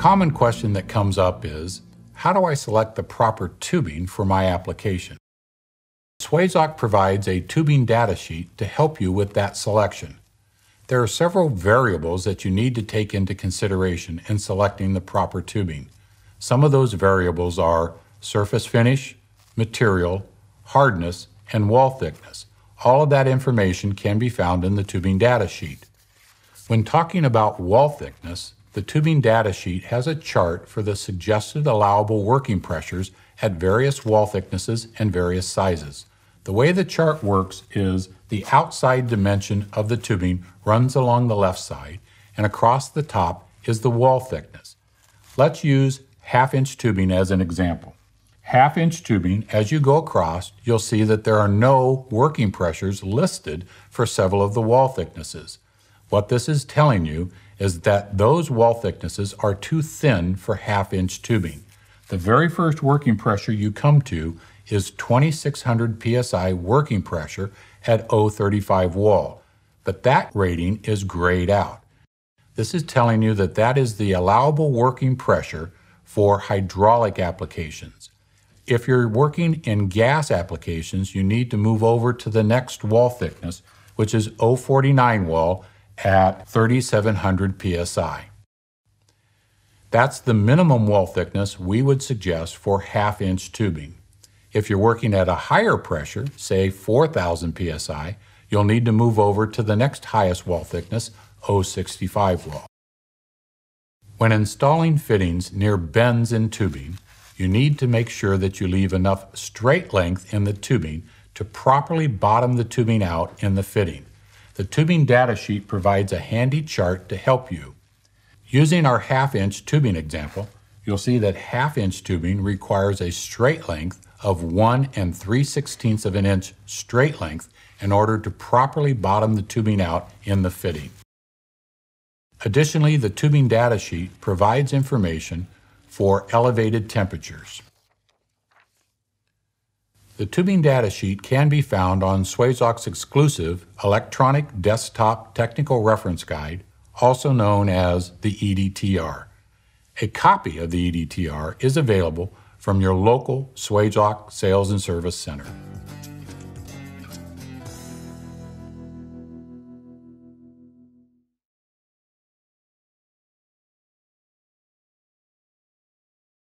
common question that comes up is, how do I select the proper tubing for my application? Swagelok provides a tubing data sheet to help you with that selection. There are several variables that you need to take into consideration in selecting the proper tubing. Some of those variables are surface finish, material, hardness, and wall thickness. All of that information can be found in the tubing data sheet. When talking about wall thickness, the tubing data sheet has a chart for the suggested allowable working pressures at various wall thicknesses and various sizes. The way the chart works is the outside dimension of the tubing runs along the left side, and across the top is the wall thickness. Let's use half inch tubing as an example. Half inch tubing, as you go across, you'll see that there are no working pressures listed for several of the wall thicknesses. What this is telling you is that those wall thicknesses are too thin for half inch tubing. The very first working pressure you come to is 2600 psi working pressure at 035 wall, but that rating is grayed out. This is telling you that that is the allowable working pressure for hydraulic applications. If you're working in gas applications, you need to move over to the next wall thickness, which is 049 wall at 3700 psi. That's the minimum wall thickness we would suggest for half inch tubing. If you're working at a higher pressure, say 4000 psi, you'll need to move over to the next highest wall thickness, 065 wall. When installing fittings near bends in tubing, you need to make sure that you leave enough straight length in the tubing to properly bottom the tubing out in the fitting. The tubing data sheet provides a handy chart to help you. Using our half inch tubing example, you'll see that half inch tubing requires a straight length of 1 and 3 sixteenths of an inch straight length in order to properly bottom the tubing out in the fitting. Additionally, the tubing data sheet provides information for elevated temperatures. The tubing data sheet can be found on Swagelok's exclusive electronic desktop technical reference guide, also known as the EDTR. A copy of the EDTR is available from your local Swazoc Sales and Service Center.